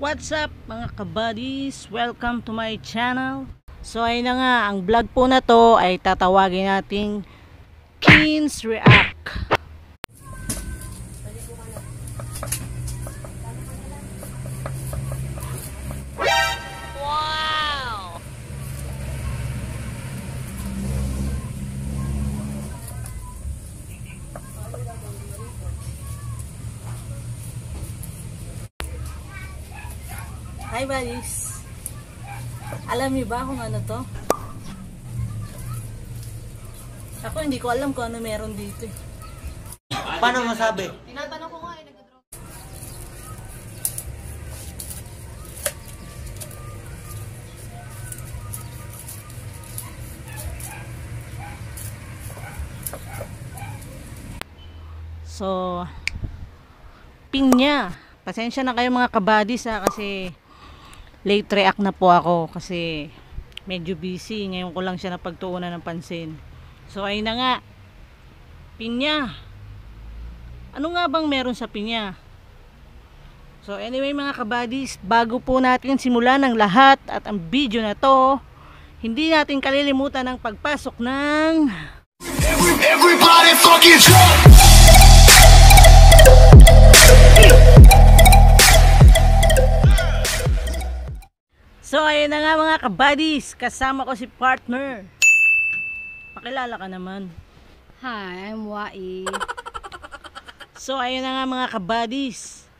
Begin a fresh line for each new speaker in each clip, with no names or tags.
What's up mga kabuddies? Welcome to my channel. So ayun na nga, ang vlog po na to ay tatawagin nating Keen's React. Buddies! Alam niyo ba kung ano to? Ako hindi ko alam kung ano meron dito eh.
Paano masabi?
Tinatanong ko nga eh.
So, pinya. Pasensya na kayo mga kabadis ha kasi late react na po ako kasi medyo busy. Ngayon ko lang siya napagtuunan ng pansin. So, ayun na nga. Pinya. Ano nga bang meron sa pinya? So, anyway mga kabadis, bago po natin simulan ang lahat at ang video na to, hindi natin kalilimutan ang pagpasok ng
Everybody fucking drunk.
So, ayun na nga mga kabadis. Kasama ko si partner. Pakilala ka naman.
Hi, I'm Wai.
So, ayun na nga mga kabadis.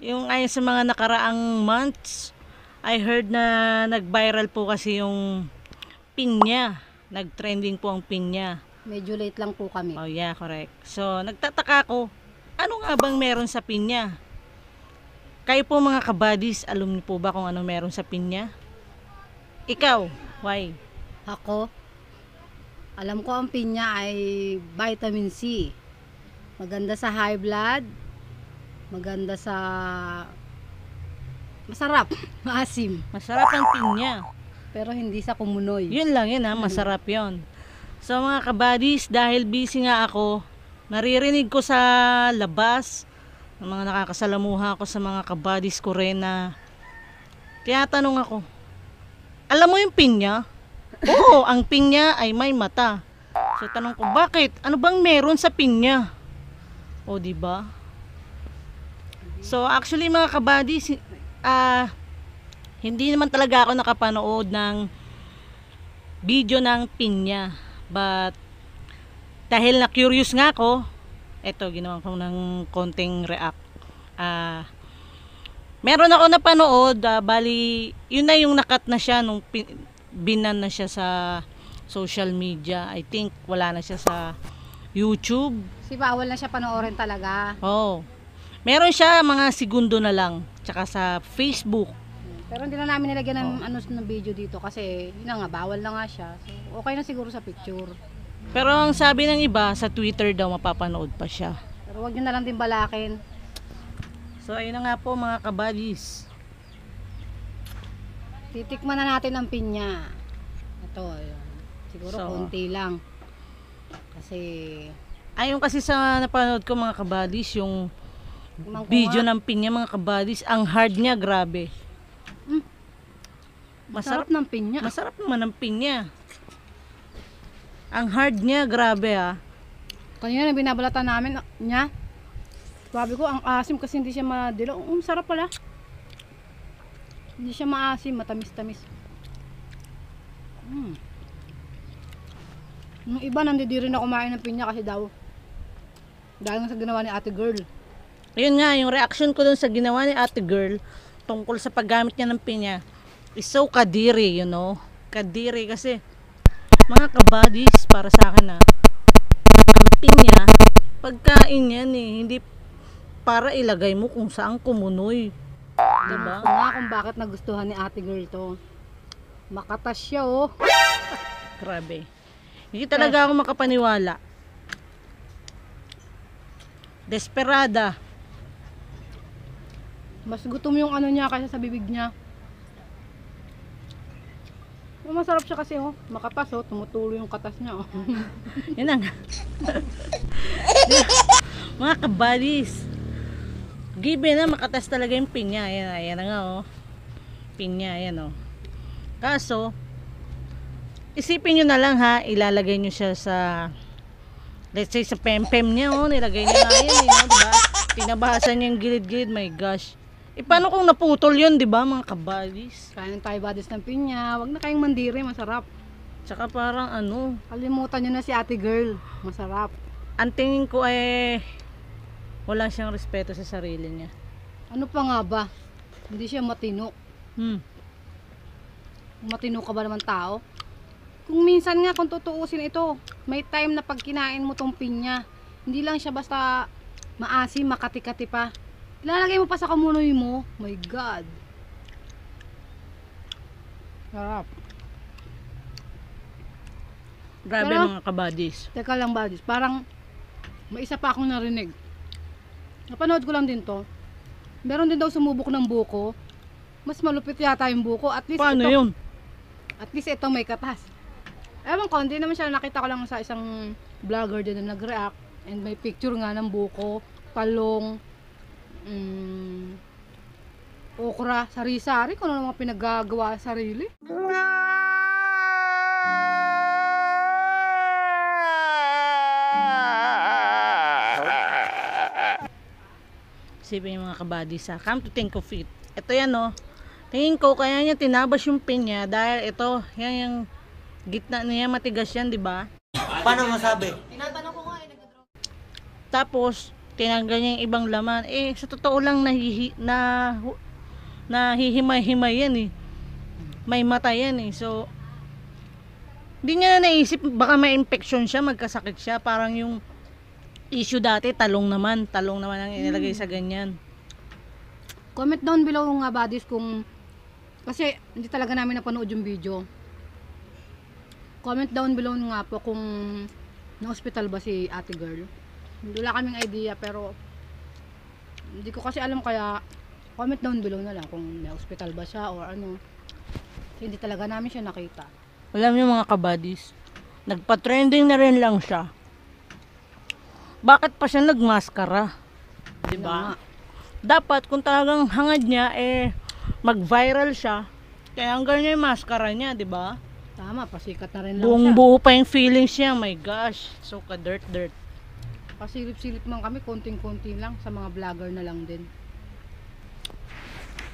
Yung ayon sa mga nakaraang months, I heard na nag-viral po kasi yung pinya. Nag-trending po ang pinya.
Medyo late lang po kami.
Oh yeah, correct. So, nagtataka ko, ano nga bang meron sa pinya? Kayo po mga kabadis, alam niyo po ba kung ano meron sa pinya? Ikaw, why?
Ako, alam ko ang pinya ay vitamin C. Maganda sa high blood. Maganda sa... Masarap. Maasim.
Masarap ang pinya.
Pero hindi sa kumunoy.
Yun lang yun ha, masarap yun. So mga kabadis, dahil busy nga ako, naririnig ko sa labas, ng mga nakakasalamuha ko sa mga kabadis ko rin na tinatanong ako, alam mo yung pinya? Oo, ang pinya ay may mata. So tanong ko, bakit? Ano bang meron sa pinya? O di ba? So actually mga kabadis, ah hindi naman talaga ako nakapanood ng video ng pinya. But dahil na curious nga ako, eto ginawa ko ng konting react. Ah meron ako napanood, ah, bali yun na yung nakat na siya nung pin- binan na siya sa social media. I think wala na siya sa YouTube.
Si bawal na siya panoorin talaga.
Oh. Meron siya mga segundo na lang. Tsaka sa Facebook.
Pero hindi na namin nilagyan ng ano ng video dito kasi yun na nga bawal na nga siya. So okay na siguro sa picture.
Pero ang sabi ng iba, sa Twitter daw mapapanood pa siya.
Pero wag niyo na lang din balakin.
So ayun na nga po mga kabadis.
Titikman na natin ang pinya. Ito, ayun. Siguro
So,
konti lang. Kasi
Ayon kasi sa napanood ko mga kabadis, yung
ko
video ng pinya mga kabadis, ang hard niya, grabe.
Mm.
Masarap,
Sarap ng pinya.
masarap naman ang pinya. Ang hard niya, grabe ah.
Kanina na binabalatan namin ah, niya. Sabi ko, ang asim kasi hindi siya madilo. Um, sarap pala. Hindi siya maasim, matamis-tamis. Mm. Yung iba, nandidi rin na kumain ng pinya kasi daw. Dahil sa ginawa ni ate girl.
Ayun nga, yung reaction ko dun sa ginawa ni ate girl, tungkol sa paggamit niya ng pinya, is so kadiri, you know. Kadiri kasi, mga kabadis, para sa akin ah, ang pinya, pagkain yan eh, hindi para ilagay mo kung saan kumunoy. Diba?
Ako nga kung bakit nagustuhan ni ate girl to. Makatas siya oh.
Grabe. Hindi talaga ako makapaniwala. Desperada.
Mas gutom yung ano niya kaysa sa bibig niya. Oh, masarap siya kasi oh. Makatas oh. Tumutulo yung katas niya oh.
Yan ang. Mga kabadis. Given na makatas talaga yung pinya. Ayan, ayan na nga oh. Pinya, ayan oh. Kaso, isipin nyo na lang ha, ilalagay nyo siya sa let's say sa pempem niya oh, nilagay niya nga yan eh, no, diba? Tinabasan niya yung gilid-gilid, my gosh. E paano kung naputol yun, diba mga kabadis?
Kain tayo badis ng pinya. Wag na kayong mandiri, masarap.
Tsaka parang ano,
Kalimutan nyo na si ate girl. Masarap.
ang tingin ko eh, wala siyang respeto sa sarili niya.
Ano pa nga ba? Hindi siya matino.
Hmm.
Matino ka ba naman tao? Kung minsan nga, kung tutuusin ito, may time na pag kinain mo tong pinya, hindi lang siya basta maasim, makati-kati pa. Ilalagay mo pa sa kamunoy mo. My God. Sarap.
Grabe
Pero-
mga kabadis.
Teka lang, Badis. Parang may isa pa akong narinig. Napanood ko lang din to. Meron din daw sumubok ng buko. Mas malupit yata yung buko. At least
Paano
ito,
yun?
At least ito may katas. Ewan ko, hindi naman siya nakita ko lang sa isang vlogger din na nag-react. And may picture nga ng buko, talong, mm, okra, sari-sari. Kung ano mga pinaggagawa sa sarili.
Isipin yung mga kabadis ha. Come to think of it. Ito yan oh. Tingin ko kaya niya tinabas yung pinya dahil ito, yan yung gitna niya matigas yan, di ba?
Paano masabi?
Tapos, tinanggal niya yung ibang laman. Eh, sa totoo lang, nahihi, na, nahihimay-himay yan eh. May mata yan eh. So, hindi niya na naisip, baka may infection siya, magkasakit siya. Parang yung issue dati, talong naman. Talong naman ang inilagay sa ganyan.
Comment down below nga buddies kung kasi hindi talaga namin napanood yung video. Comment down below nga po kung na-hospital ba si ate girl. Wala kaming idea pero hindi ko kasi alam kaya comment down below na lang kung na-hospital ba siya or ano. Kasi hindi talaga namin siya nakita.
Alam niyo mga kabadis, nagpa-trending na rin lang siya. Bakit pa siya nagmaskara? Di ba? Dapat kung talagang hangad niya eh mag-viral siya, kaya hanggang niya yung maskara niya, di ba?
Tama, pasikat na rin lang
Buong
siya.
buo pa yung feelings niya, my gosh. So ka dirt dirt.
Pasilip-silip man kami, konting-konti lang sa mga vlogger na lang din.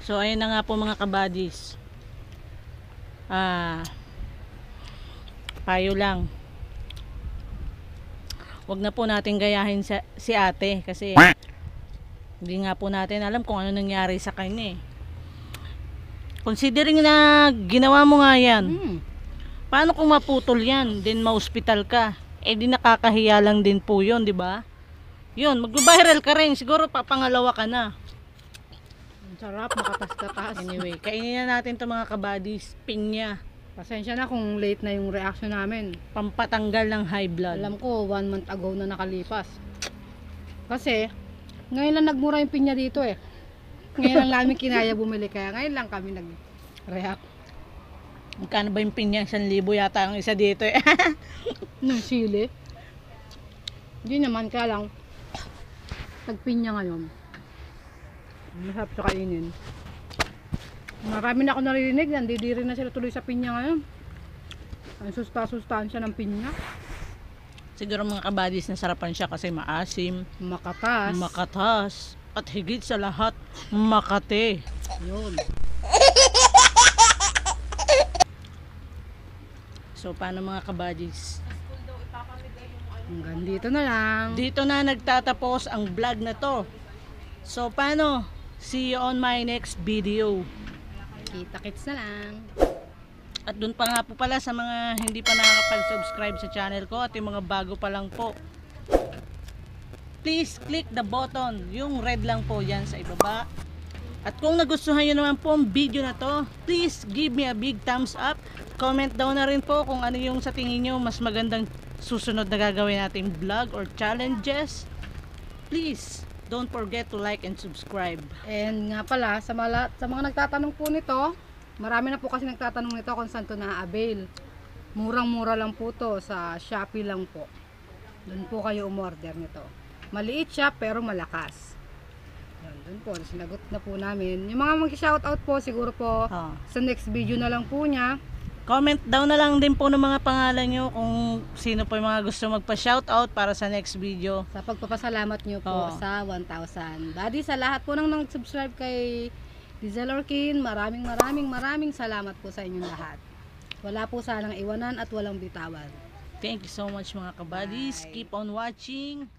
So ayun na nga po mga kabadis. Ah, payo lang. Huwag na po natin gayahin sa, si ate kasi hindi nga po natin alam kung ano nangyari sa kanya eh. Considering na ginawa mo nga yan,
Hmm.
paano kung maputol yan, then ma-hospital ka? Eh di nakakahiya lang din po yun, di ba? Yun, mag-viral ka rin, siguro papangalawa ka na.
Ang sarap, makatas-katas.
Anyway, kainin na natin to mga kabadis. Pinya.
Pasensya na kung late na yung reaction namin.
Pampatanggal ng high blood.
Alam ko, one month ago na nakalipas. Kasi, ngayon lang nagmura yung pinya dito eh. Ngayon lang namin kinaya bumili, kaya ngayon lang kami nag-react.
Magkano ba yung pinya? 1,000 yata ang isa dito eh.
Ng sili. Hindi naman, kaya lang, tagpinya ngayon. Masarap siya kainin. Marami na ako naririnig, nandidiri na sila tuloy sa pinya ngayon. Ang susta-sustansya ng pinya.
Siguro mga kabadis nasarapan siya kasi maasim,
Makatas.
makatas, at higit sa lahat, makate.
Yun.
So, paano mga kabadis?
Hanggang dito na lang.
Dito na nagtatapos ang vlog na to. So, paano? See you on my next video.
Kita-kits na lang.
At dun pa nga po pala sa mga hindi pa nakakapag-subscribe sa channel ko at yung mga bago pa lang po. Please click the button, yung red lang po yan sa ibaba. At kung nagustuhan nyo naman po ang video na to, please give me a big thumbs up. Comment down na rin po kung ano yung sa tingin nyo mas magandang susunod na gagawin nating vlog or challenges. Please, don't forget to like and subscribe.
And nga pala, sa, mala, sa mga nagtatanong po nito, marami na po kasi nagtatanong nito kung saan to na-avail. Murang-mura lang po to, sa Shopee lang po. Doon po kayo umorder nito. Maliit siya pero malakas. Yan, dun po, sinagot na po namin. Yung mga mag-shoutout po, siguro po,
Oh.
sa next video na lang po niya.
Comment down na lang din po ng mga pangalan nyo kung sino po yung mga gusto magpa-shoutout para sa next video.
sa pagpapasalamat nyo po
Oo.
sa 1,000. Buddy, sa lahat po nang nag-subscribe kay Diesel Orkin, maraming maraming maraming salamat po sa inyong lahat. Wala po sanang iwanan at walang bitawan.
Thank you so much mga kabadis.
Bye.
Keep on watching.